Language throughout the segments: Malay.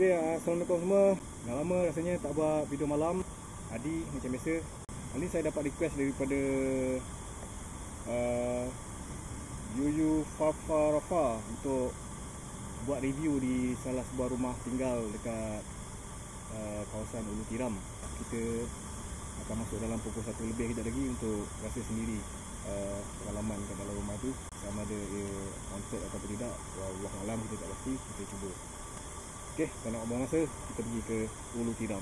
Okay, uh, Assalamualaikum semua. Dah lama rasanya tak buat video malam. Adi macam biasa. Kali saya dapat request daripada uh, Yuyu Fafa Rafa Untuk buat review di salah sebuah rumah tinggal dekat uh, kawasan Ulu Tiram. Kita akan masuk dalam pukul 1 lebih kejap lagi untuk rasa sendiri uh, pengalaman kat dalam rumah tu. Sama ada ia haunted atau tidak Allah Alam kita tak pasti kita cuba Okey, tak nak buang masa, kita pergi ke Ulu Tiram.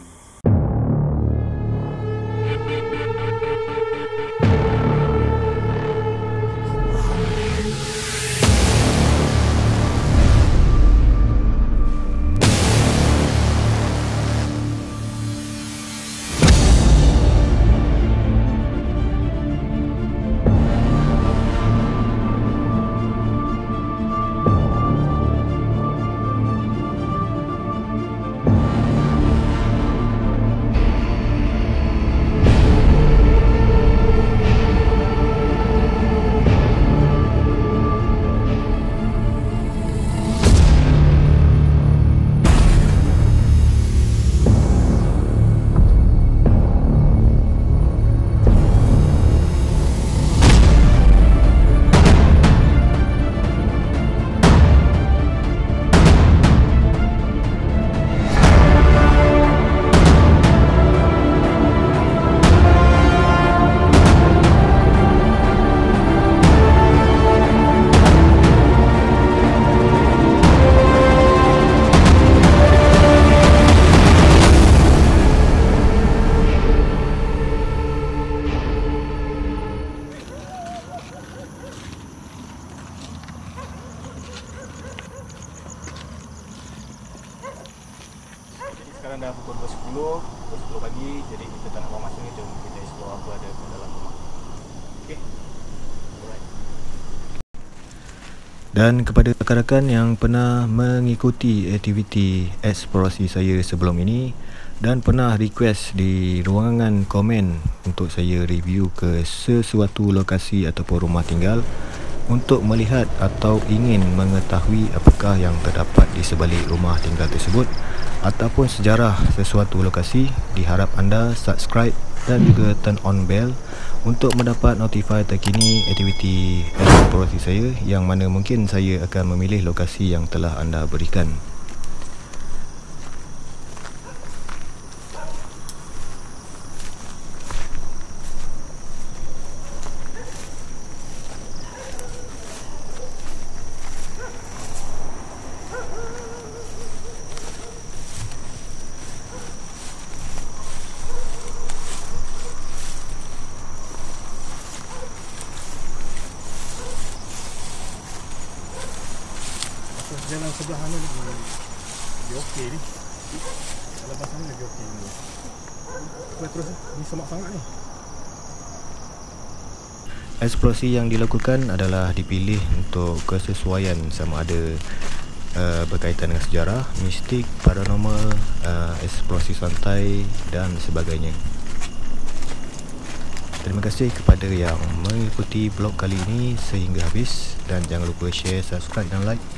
Dan kepada rakan-rakan yang pernah mengikuti aktiviti eksplorasi saya sebelum ini dan pernah request di ruangan komen untuk saya review ke sesuatu lokasi ataupun rumah tinggal untuk melihat atau ingin mengetahui apakah yang terdapat di sebalik rumah tinggal tersebut ataupun sejarah sesuatu lokasi diharap anda subscribe dan juga turn on bell untuk mendapat notify terkini aktiviti eksplorasi saya yang mana mungkin saya akan memilih lokasi yang telah anda berikan. Jalan sebelah sana lagi Lagi okey ni Jalan lepas sana lagi okey ni Apa terus ni? Semak sangat ni Eksplorasi yang dilakukan adalah dipilih untuk kesesuaian sama ada uh, berkaitan dengan sejarah, mistik, paranormal, uh, eksplorasi santai dan sebagainya. Terima kasih kepada yang mengikuti blog kali ini sehingga habis dan jangan lupa share, subscribe dan like.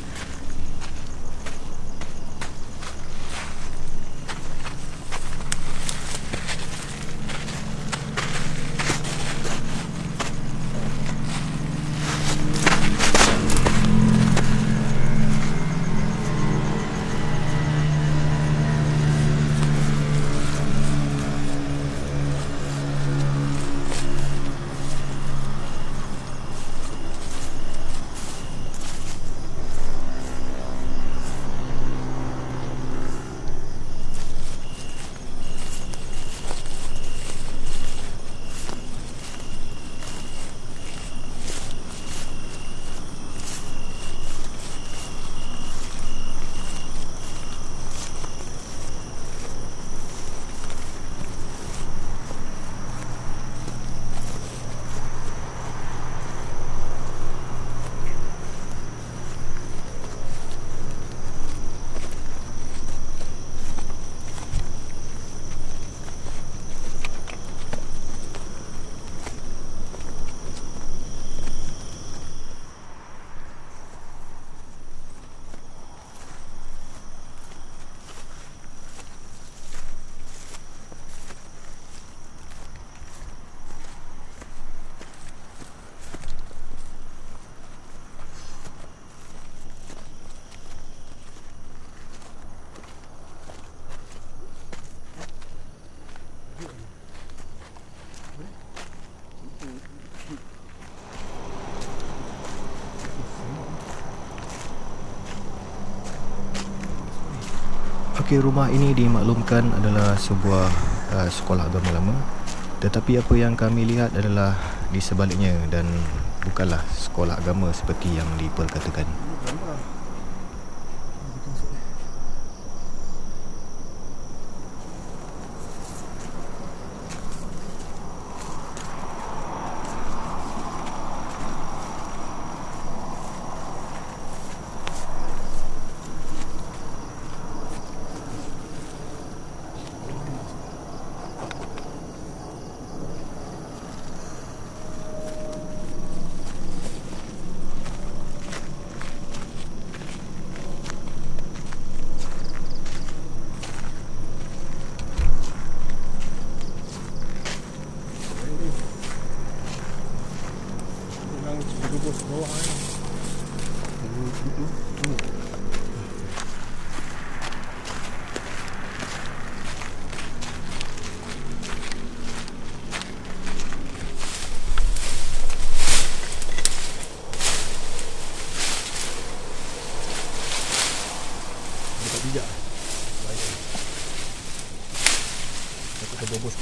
Okey, rumah ini dimaklumkan adalah sebuah uh, sekolah agama lama. Tetapi apa yang kami lihat adalah di sebaliknya dan bukanlah sekolah agama seperti yang diperkatakan. katakan.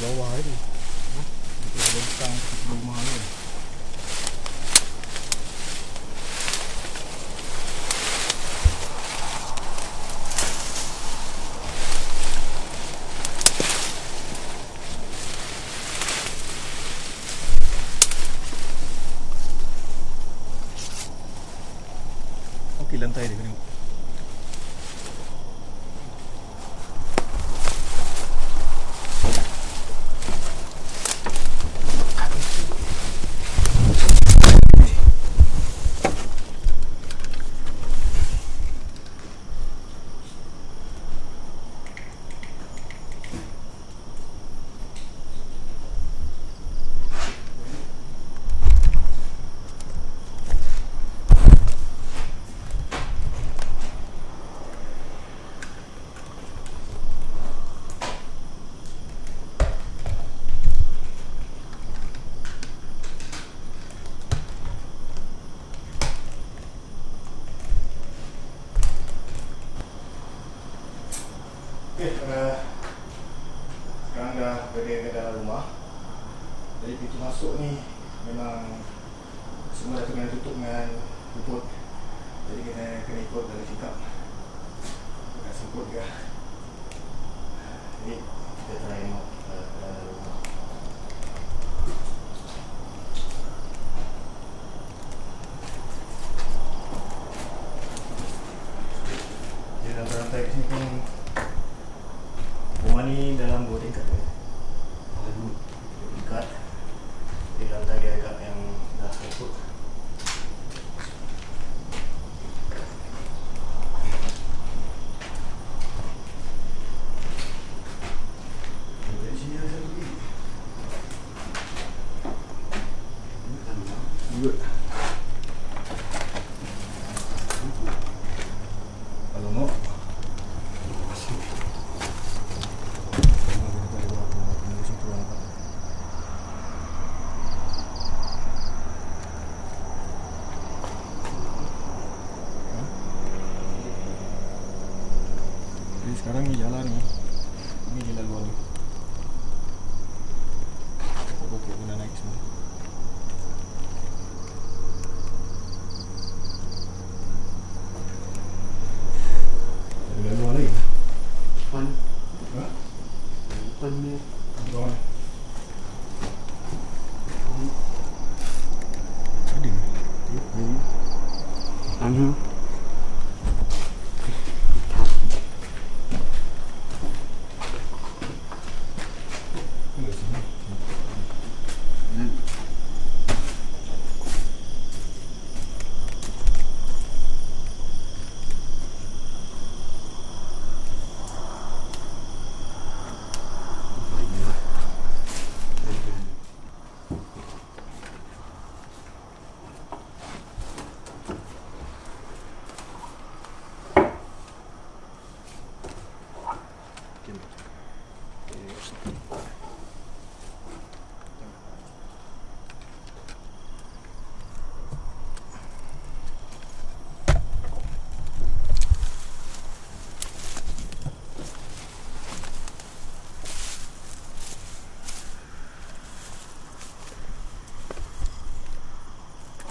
有啊，这里。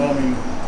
Coming.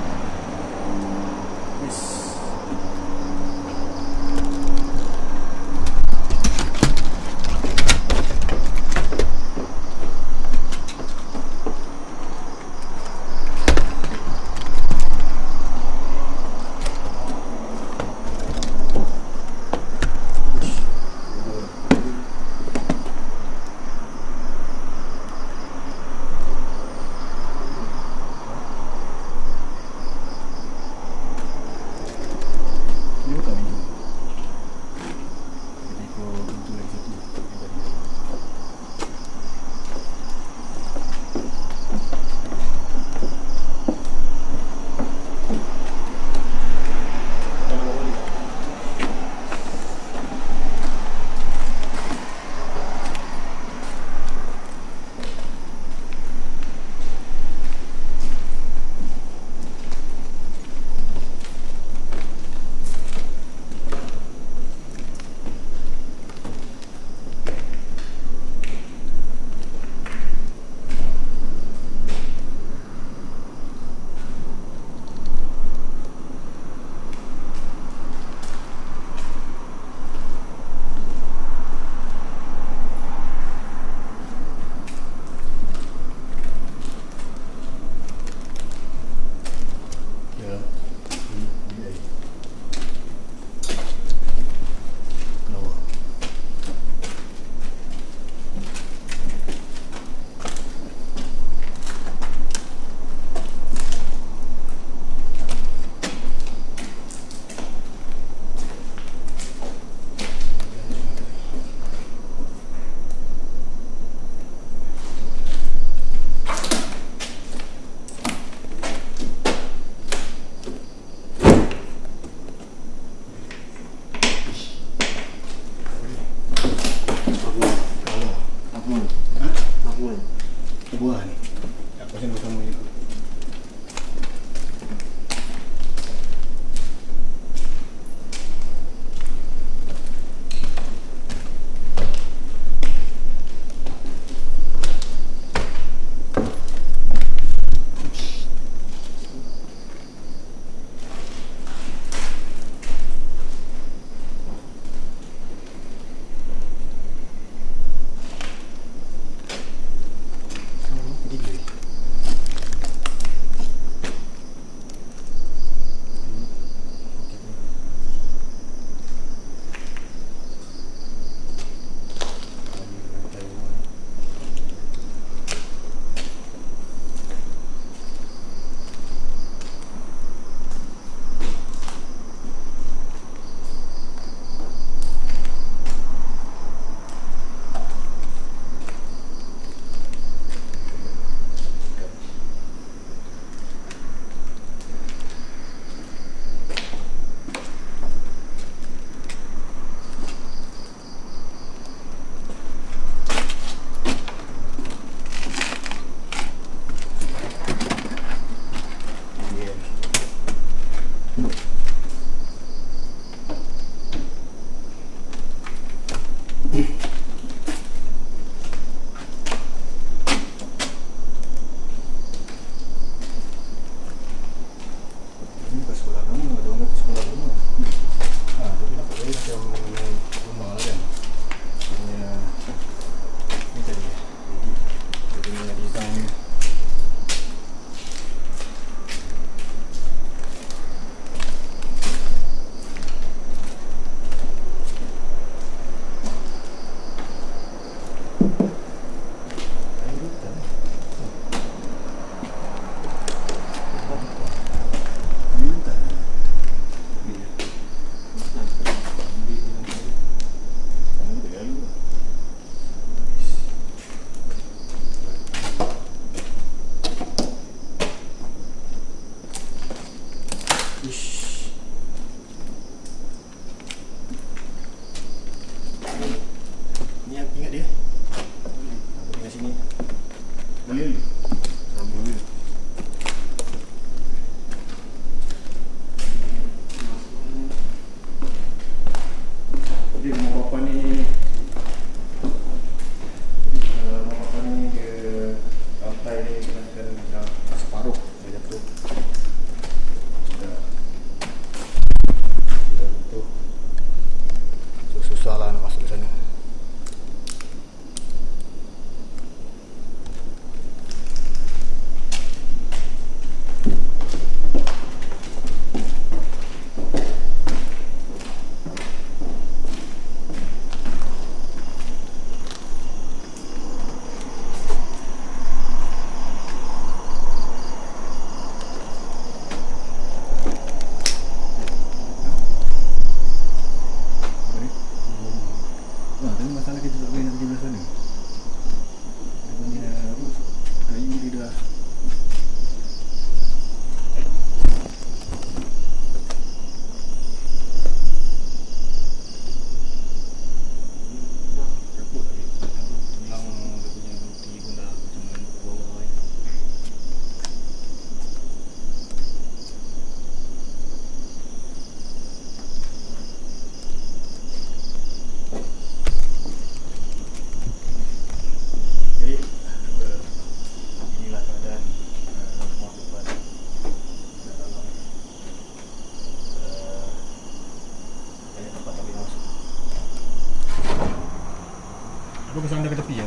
crepilla.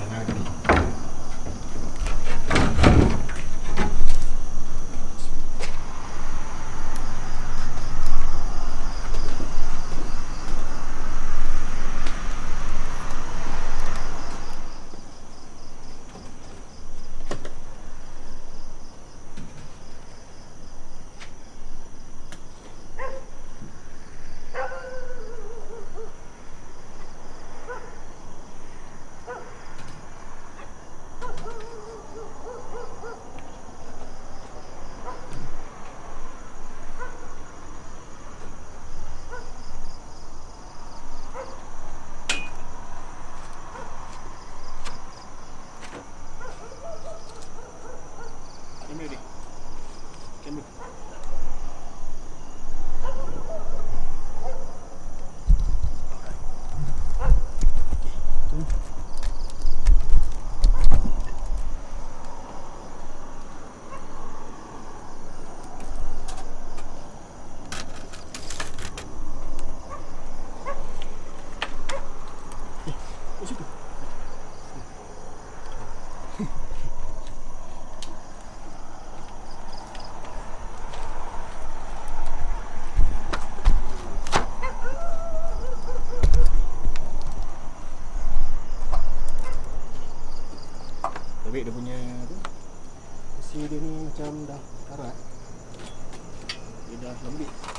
dia punya tu Besi dia ni macam dah karat. Dia dah lembik.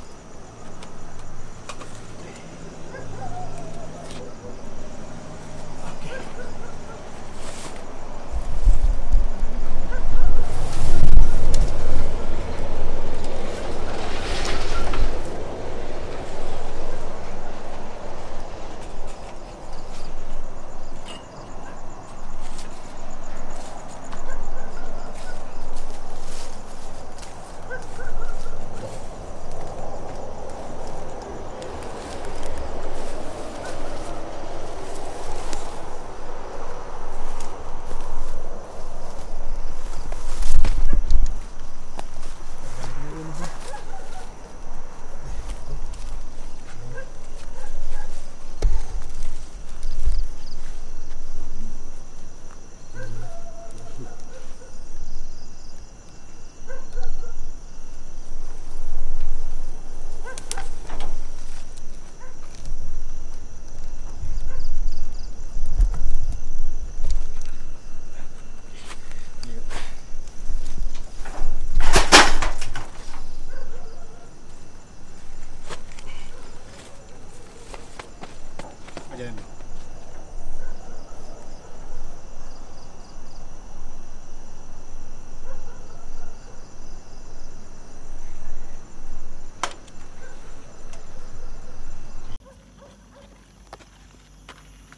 perjalanan.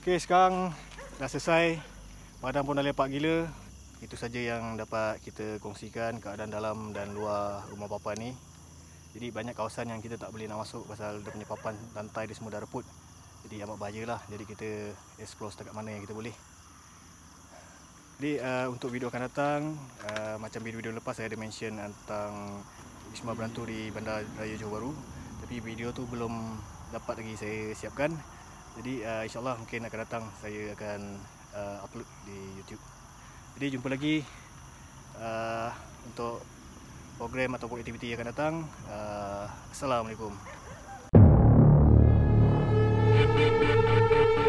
Okey, sekarang dah selesai. Padang pun dah lepak gila. Itu saja yang dapat kita kongsikan keadaan dalam dan luar rumah papan ni. Jadi banyak kawasan yang kita tak boleh nak masuk pasal dia punya papan lantai dia semua dah reput. Jadi amat bahayalah. Jadi kita explore setakat mana yang kita boleh. Jadi uh, untuk video akan datang uh, macam video-video lepas saya ada mention tentang Wisma Berantu di Bandar Raya Johor Bahru. Tapi video tu belum dapat lagi saya siapkan. Jadi uh, insyaAllah mungkin akan datang saya akan uh, upload di YouTube. Jadi jumpa lagi uh, untuk program ataupun aktiviti yang akan datang. Uh, Assalamualaikum. Música